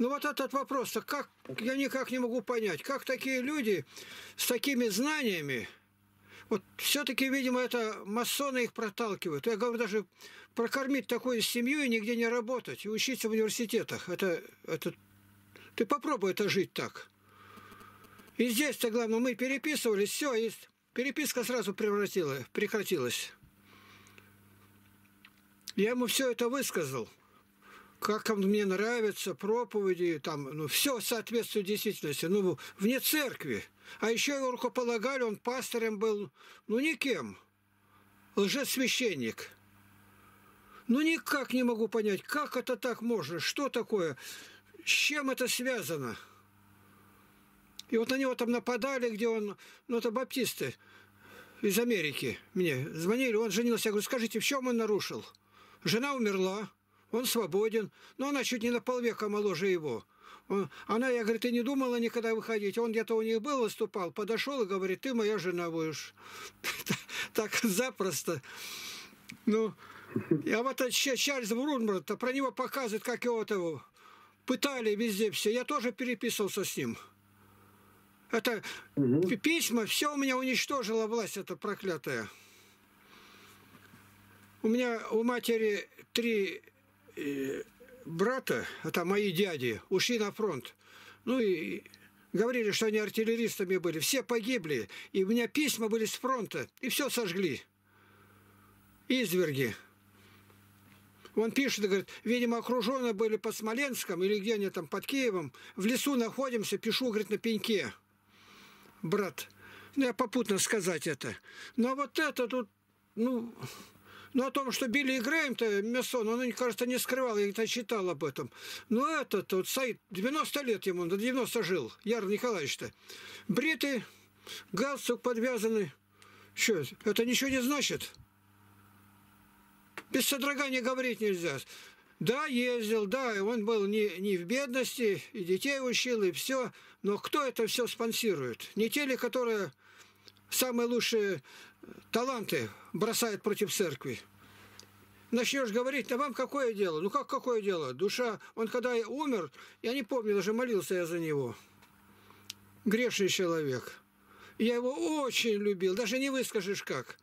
Ну вот этот вопрос, как я никак не могу понять, как такие люди с такими знаниями, вот все-таки, видимо, это масоны их проталкивают. Я говорю, даже прокормить такую семью и нигде не работать, и учиться в университетах. Это, это... Ты попробуй это жить так. И здесь-то, главное, мы переписывались, все, и переписка сразу превратила, прекратилась. Я ему все это высказал. Как мне нравятся проповеди, там, ну, все соответствует действительности. Ну, вне церкви. А еще его рукополагали, он пастором был, ну, никем. Лжесвященник. Ну, никак не могу понять, как это так можно, что такое, с чем это связано. И вот на него там нападали, где он, ну, это баптисты из Америки мне звонили, он женился, я говорю, скажите, в чем он нарушил? Жена умерла, он свободен, но она чуть не на полвека моложе его. Она, я говорю, ты не думала никогда выходить? Он где-то у них был, выступал, подошел и говорит, ты моя жена будешь. Так запросто. Ну, а вот Чарльз Брунбранд, про него показывает, как его того пытали везде все. Я тоже переписывался с ним. Это угу. письма, все у меня уничтожила власть эта проклятая. У меня у матери три э, брата, это мои дяди, ушли на фронт. Ну и говорили, что они артиллеристами были. Все погибли. И у меня письма были с фронта. И все сожгли. Изверги. Он пишет, говорит, видимо, окружены были под Смоленском или где они там, под Киевом. В лесу находимся, пишу, говорит, на пеньке. Брат, ну я попутно сказать это. Но вот это тут, ну, ну, о том, что Билли Грэм-то, Мессон, он, кажется, не скрывал, я это читал об этом. Но этот вот Саид, 90 лет ему, до 90 жил, Яр Николаевич-то. Бритый, галстук подвязанный. Что, это ничего не значит? Без содрогания говорить нельзя. Да, ездил, да, он был не, не в бедности, и детей учил, и все. Но кто это все спонсирует? Не те ли, которые самые лучшие таланты бросает против церкви. Начнешь говорить, а вам какое дело? Ну как какое дело? Душа, он когда умер, я не помню, даже молился я за него. Грешный человек. Я его очень любил, даже не выскажешь как.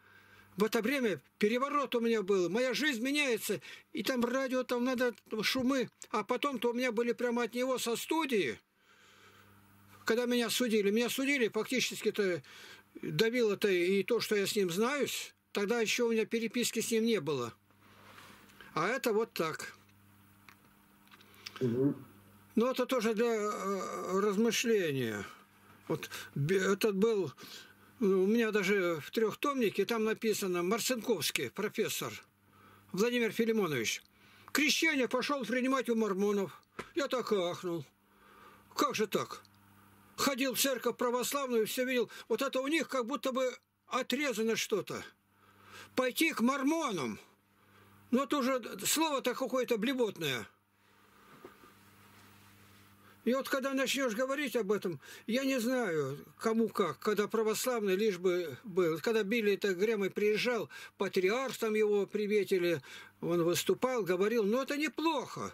В это время переворот у меня был, моя жизнь меняется, и там радио, там надо шумы, а потом-то у меня были прямо от него со студии, когда меня судили. Меня судили фактически-то давил это и то, что я с ним знаюсь, тогда еще у меня переписки с ним не было. А это вот так. Угу. Но это тоже для э, размышления. Вот этот был, ну, у меня даже в трехтомнике там написано Марцинковский, профессор, Владимир Филимонович. Крещение пошел принимать у мормонов. Я так ахнул. Как же так? Ходил в церковь православную, все видел, вот это у них как будто бы отрезано что-то. Пойти к мормонам. Ну, это уже слово-то какое-то блеботное. И вот когда начнешь говорить об этом, я не знаю, кому как, когда православный лишь бы был. Когда Билли это Гремой приезжал, патриарх там его приветили, он выступал, говорил, ну это неплохо.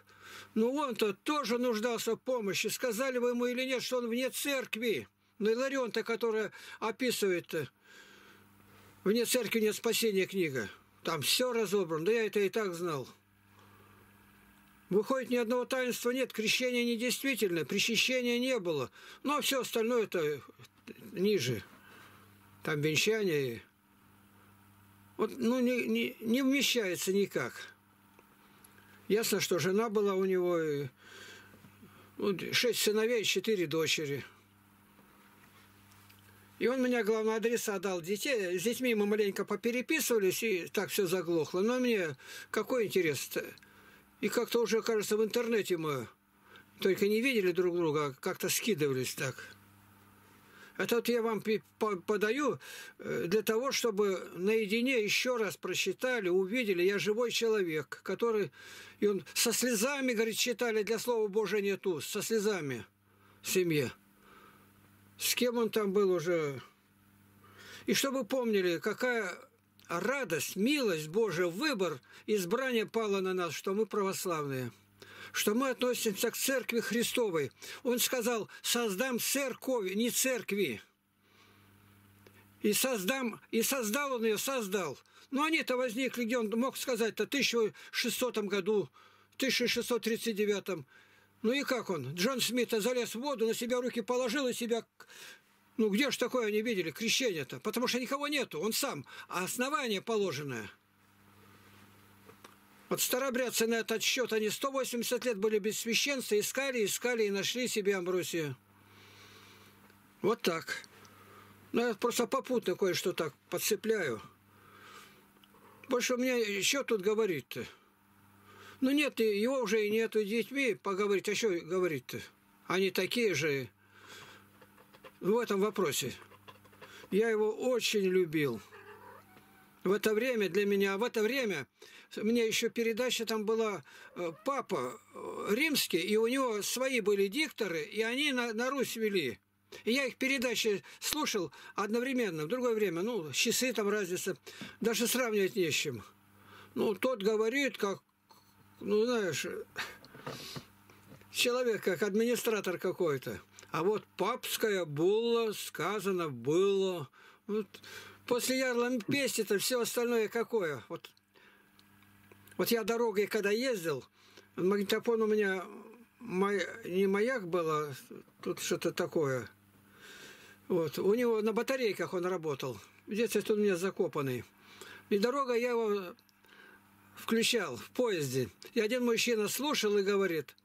Ну он-то тоже нуждался в помощи. Сказали вы ему или нет, что он вне церкви. Но ну, Иларион-то, который описывает вне церкви нет спасения книга. Там все разобрано. Да я это и так знал. Выходит, ни одного таинства нет, крещение недействительно, причащения не было. Но все остальное это ниже. Там венчание. Вот, ну, не, не, не вмещается никак. Ясно, что жена была у него, ну, шесть сыновей, четыре дочери. И он мне, главное, адреса дал детей. С детьми мы маленько попереписывались, и так все заглохло. Но мне какой интерес-то? И как-то уже, кажется, в интернете мы только не видели друг друга, а как-то скидывались так. Это вот я вам подаю э, для того, чтобы наедине еще раз прочитали, увидели, я живой человек, который, и он со слезами, говорит, читали, для Слова Божия нету, со слезами в семье. С кем он там был уже. И чтобы помнили, какая радость, милость Божия, выбор, избрание пало на нас, что мы православные. Что мы относимся к церкви Христовой. Он сказал, создам церковь, не церкви. И создам, и создал он ее, создал. Но они-то возникли, он мог сказать-то, в 1600 году, в 1639. Ну и как он? Джон Смит залез в воду, на себя руки положил и себя... Ну где ж такое они видели, крещение-то? Потому что никого нету, он сам, а основание положенное – вот старобрядцы на этот счет, они 180 лет были без священства, искали, искали и нашли себе Амбросию. Вот так. Ну, я просто попутно кое-что так подцепляю. Больше у меня еще тут говорить-то. Ну нет, его уже и нету детьми поговорить, а что говорить-то? Они такие же в этом вопросе. Я его очень любил. В это время для меня, в это время мне еще передача там была э, папа э, римский, и у него свои были дикторы, и они на, на Русь вели. И я их передачи слушал одновременно, в другое время. Ну, часы там разница. Даже сравнивать не с чем. Ну, тот говорит, как, ну, знаешь, человек, как администратор какой-то. А вот папская булла сказано было. Вот, после ярла пести-то все остальное какое? Вот вот я дорогой, когда ездил, магнитофон у меня не маяк было, тут что-то такое. Вот. У него на батарейках он работал. Здесь это у меня закопанный. И дорога я его включал в поезде. И один мужчина слушал и говорит,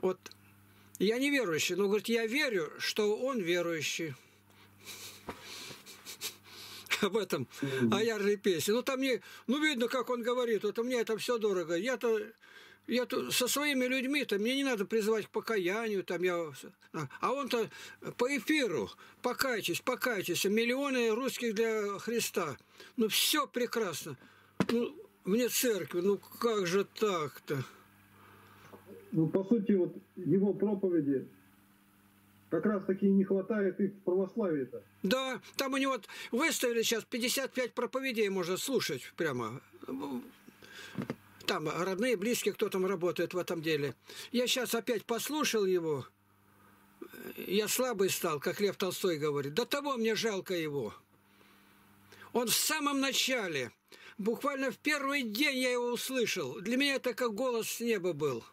вот я не верующий, но говорит, я верю, что он верующий об этом, mm-hmm. о ярой песне. Ну, там не, ну, видно, как он говорит, вот мне это все дорого. Я-то я то со своими людьми-то мне не надо призывать к покаянию, там я, а он-то по эфиру покайтесь, покайтесь, миллионы русских для Христа. Ну все прекрасно. Ну, мне церкви, ну как же так-то? Ну, по сути, вот его проповеди как раз таки не хватает их в православии-то. Да, там у него выставили сейчас 55 проповедей можно слушать прямо. Там родные, близкие, кто там работает в этом деле. Я сейчас опять послушал его. Я слабый стал, как Лев Толстой говорит. До того мне жалко его. Он в самом начале, буквально в первый день я его услышал. Для меня это как голос с неба был.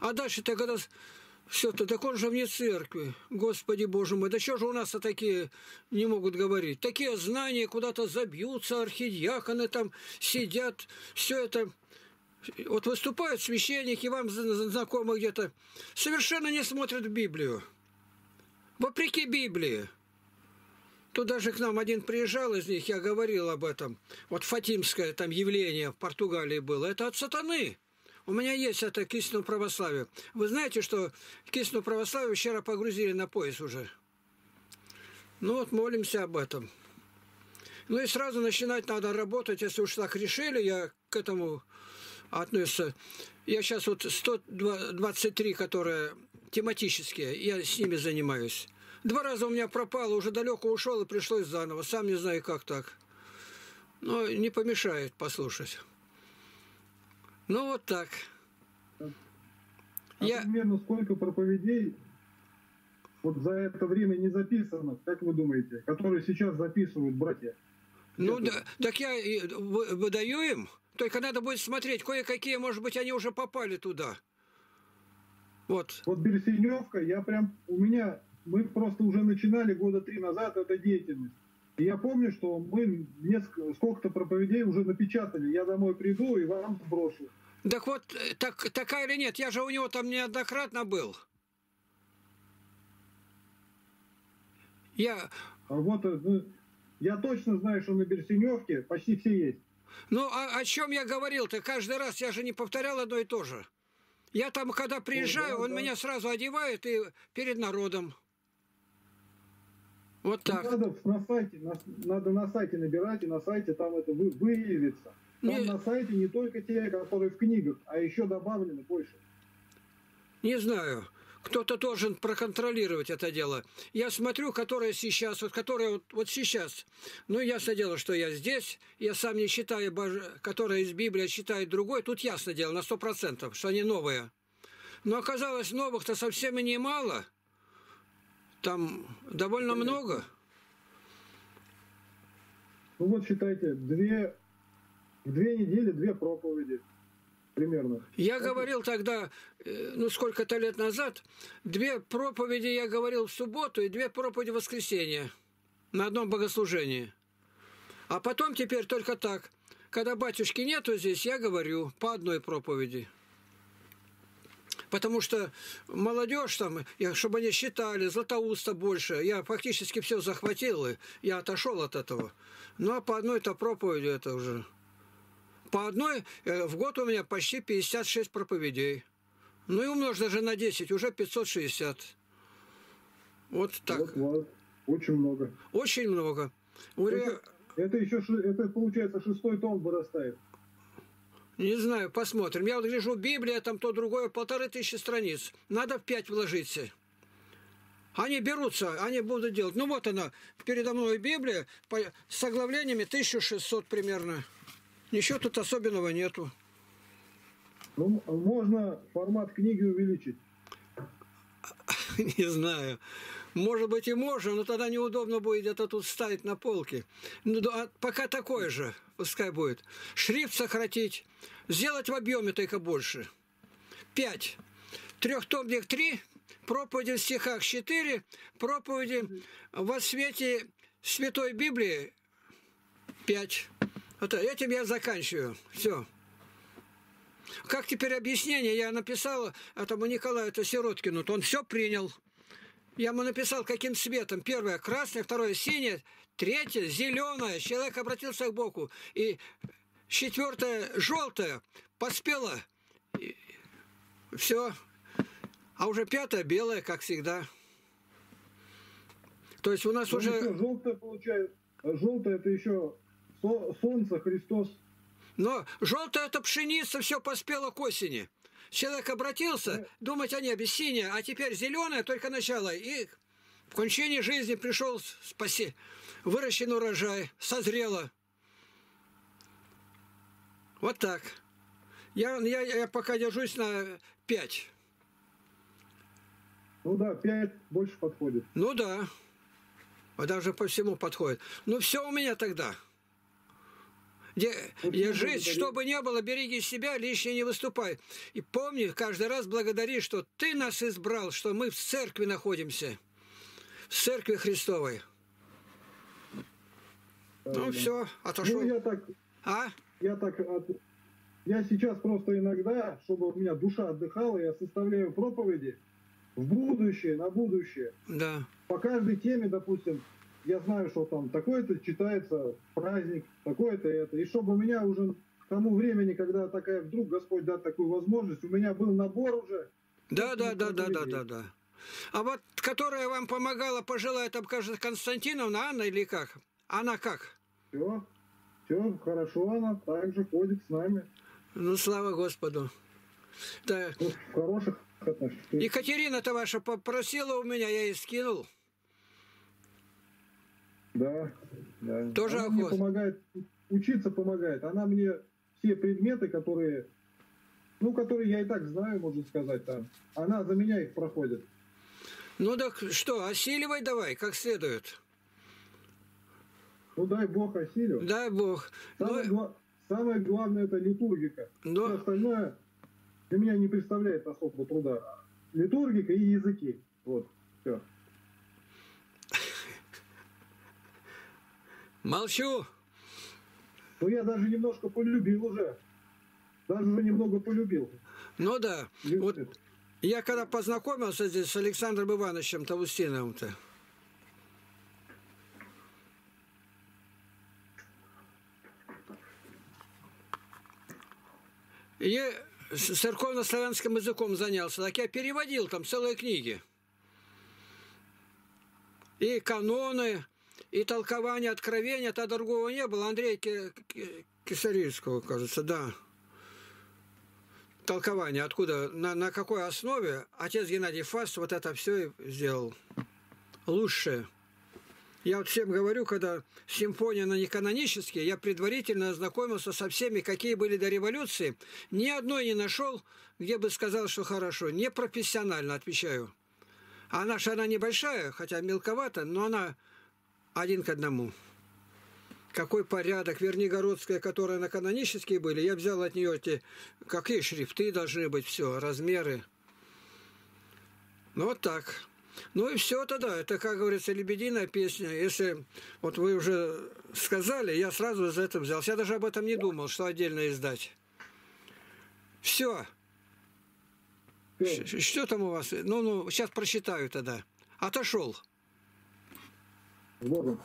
А дальше-то когда все-то, так он же вне церкви. Господи Боже мой, да что же у нас-то такие не могут говорить? Такие знания куда-то забьются, архидиаконы там сидят, все это... Вот выступают священники, вам знакомы где-то, совершенно не смотрят в Библию. Вопреки Библии. Тут даже к нам один приезжал из них, я говорил об этом. Вот Фатимское там явление в Португалии было. Это от сатаны. У меня есть это к истинному православию. Вы знаете, что к истинному православию вчера погрузили на пояс уже? Ну вот, молимся об этом. Ну и сразу начинать надо работать, если уж так решили, я к этому относится. Я сейчас вот 123, которые тематические, я с ними занимаюсь. Два раза у меня пропало, уже далеко ушел и пришлось заново. Сам не знаю, как так. Но не помешает послушать. Ну, вот так. А Я... примерно сколько проповедей вот за это время не записано, как вы думаете, которые сейчас записывают братья? Ну, да, так я выдаю им. Только надо будет смотреть, кое-какие, может быть, они уже попали туда. Вот. Вот Берсеневка, я прям, у меня, мы просто уже начинали года три назад эту деятельность. И я помню, что мы несколько, сколько-то проповедей уже напечатали. Я домой приду и вам брошу. Так вот, э, так, такая или нет? Я же у него там неоднократно был. Я... А вот, э, ну, я точно знаю, что на Берсеневке почти все есть. Ну, а о чем я говорил-то? Каждый раз я же не повторял одно и то же. Я там, когда приезжаю, О, да, он да. меня сразу одевает и перед народом. Вот так. Надо на сайте, на, надо на сайте набирать, и на сайте там это вы, выявится. Там не... на сайте не только те, которые в книгах, а еще добавлены больше. Не знаю. Кто-то должен проконтролировать это дело. Я смотрю, которая сейчас, вот которая вот, вот сейчас. Ну, ясно дело, что я здесь, я сам не считаю, которая из Библии считает другой. Тут ясно дело, на сто процентов, что они новые. Но оказалось, новых-то совсем и немало. Там довольно много. Ну вот считайте, две, две недели, две проповеди примерно. Я говорил тогда, э, ну сколько-то лет назад, две проповеди я говорил в субботу и две проповеди в воскресенье на одном богослужении. А потом теперь только так. Когда батюшки нету здесь, я говорю по одной проповеди. Потому что молодежь там, я, чтобы они считали, Златоуста больше, я фактически все захватил, и я отошел от этого. Ну а по одной-то проповеди это уже... По одной э, в год у меня почти 56 проповедей. Ну и умножь даже на 10, уже 560. Вот так. Вот, вот. Очень много. Очень много. Это, это еще, это получается шестой том вырастает. Не знаю, посмотрим. Я вот гляжу, Библия, там то другое, полторы тысячи страниц. Надо в пять вложиться. Они берутся, они будут делать. Ну вот она, передо мной Библия с оглавлениями 1600 примерно. Ничего тут особенного нету. Ну, можно формат книги увеличить. Не знаю. Может быть и можно, но тогда неудобно будет где-то тут ставить на полке. Ну, а пока такое же, пускай будет. Шрифт сократить, сделать в объеме только больше. Пять. Трехтомник три, проповеди в стихах четыре, проповеди во свете Святой Библии пять. Вот этим я заканчиваю. Все. Как теперь объяснение? Я написал этому Николаю это Сироткину, он все принял. Я ему написал, каким цветом. Первое красное, второе синее, третье зеленое. Человек обратился к Богу. И четвертое желтое поспело. Все. А уже пятое белое, как всегда. То есть у нас ну, уже... Желтое получается. Желтое это еще солнце, Христос. Но желтое это пшеница, все поспело к осени. Человек обратился, думать о небе синее, а теперь зеленое, только начало. И в кончине жизни пришел спаси. Выращен урожай, созрело. Вот так. Я, я, я пока держусь на 5. Ну да, 5 больше подходит. Ну да. А даже по всему подходит. Ну все у меня тогда. Жить, что бы ни было, береги себя, лишнее не выступай. И помни, каждый раз благодари, что ты нас избрал, что мы в церкви находимся. В церкви Христовой. Ну, все, отошел. Ну, я так, а? Я так, я сейчас просто иногда, чтобы у меня душа отдыхала, я составляю проповеди в будущее, на будущее. Да. По каждой теме, допустим, я знаю, что там такое-то читается праздник, такое-то это. И чтобы у меня уже к тому времени, когда такая вдруг Господь даст такую возможность, у меня был набор уже. Да, да, да, да, да, да, да. А вот которая вам помогала, пожелает, там, кажется, Константиновна, Анна или как? Она как? Все, все, хорошо она также ходит с нами. Ну, слава Господу. Да. В хороших отношениях. Екатерина-то ваша попросила у меня, я ей скинул. Да, да. Тоже Она охота. мне помогает, учиться помогает. Она мне все предметы, которые, ну, которые я и так знаю, можно сказать, там, она за меня их проходит. Ну так что, осиливай давай, как следует. Ну дай Бог осилю. Дай Бог. Самое, ну... гла... Самое главное это литургика. Но... Все остальное для меня не представляет особого труда. Литургика и языки. Вот, все. Молчу. Ну, я даже немножко полюбил уже. Даже уже немного полюбил. Ну да. Вот я когда познакомился здесь с Александром Ивановичем Тавустиновым-то, и церковно-славянским языком занялся, так я переводил там целые книги. И каноны, и толкования откровения, то другого не было. Андрей Кисарийского, кажется, да. Толкование, откуда, на, на какой основе отец Геннадий Фаст вот это все сделал. Лучшее. Я вот всем говорю, когда симфония на неканонические, я предварительно ознакомился со всеми, какие были до революции. Ни одной не нашел, где бы сказал, что хорошо. Не профессионально, отвечаю. А наша, она небольшая, хотя мелковата, но она один к одному. Какой порядок, Вернигородская, которая на канонические были, я взял от нее эти, какие шрифты должны быть, все, размеры. Ну вот так. Ну и все тогда. Это, как говорится, лебединая песня. Если вот вы уже сказали, я сразу за это взялся. Я даже об этом не думал, что отдельно издать. Все. Что там у вас? Ну, ну, сейчас прочитаю тогда. Отошел. С Богом.